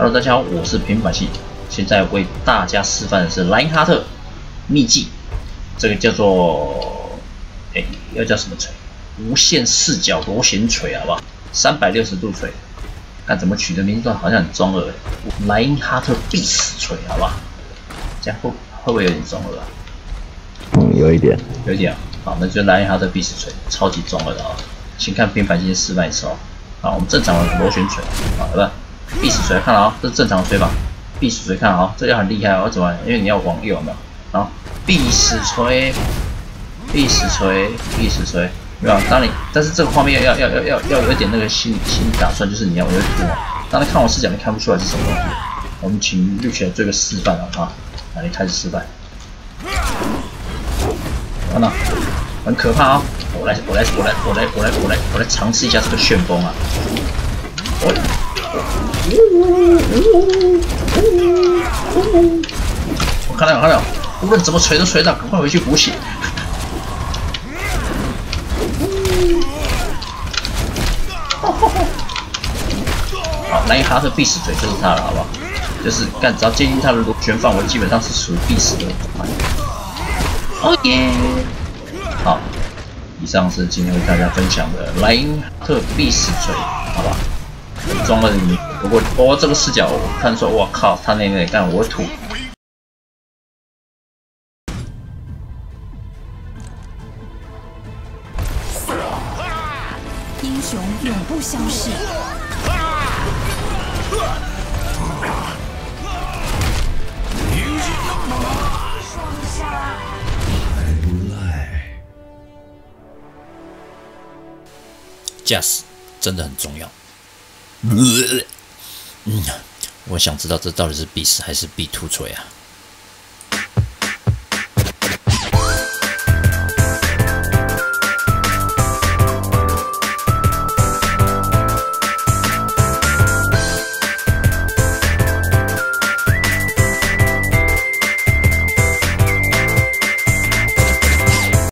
Hello，大家好，我是平板系，现在为大家示范的是莱因哈特秘技，这个叫做，哎，要叫什么锤？无限视角螺旋锤，好不好？三百六十度锤，看怎么取的名字好像很中二，莱因哈特必死锤，好不好？这样会会不会有点中二啊？嗯，有一点，有一点啊。好，那就莱因哈特必死锤，超级中二的啊！请看平板先示范一次哦。好，我们正常的螺旋锤，好，对吧？必死锤，看了啊，这是正常的锤法。必死锤，看啊，这要很厉害哦，怎么？因为你要往右，有没有？好，必死锤，必死锤，必死锤，对吧？当你，但是这个画面要要要要要有一点那个心理心理打算，就是你要有图啊。当你看我视角，你看不出来是什么东西。我们请绿起来做个示范啊，啊，来，开始示范。看到，很可怕啊！我来，我来，我来，我来，我来，我来，我来尝试一下这个旋风啊！我。我看到，看到，无论怎么锤都锤到，赶快回去补血。好，莱因哈特必死锤就是他了，好不好？就是干，只要接近他的螺旋范围，基本上是属于必死的。哦耶！好，以上是今天为大家分享的莱因哈特必死锤，好吧？装了你，不过哦，这个视角我看说，我靠，他那个干我土。英雄永不消逝。驾驶真的很重要。嗯，我想知道这到底是必死还是必突锤啊？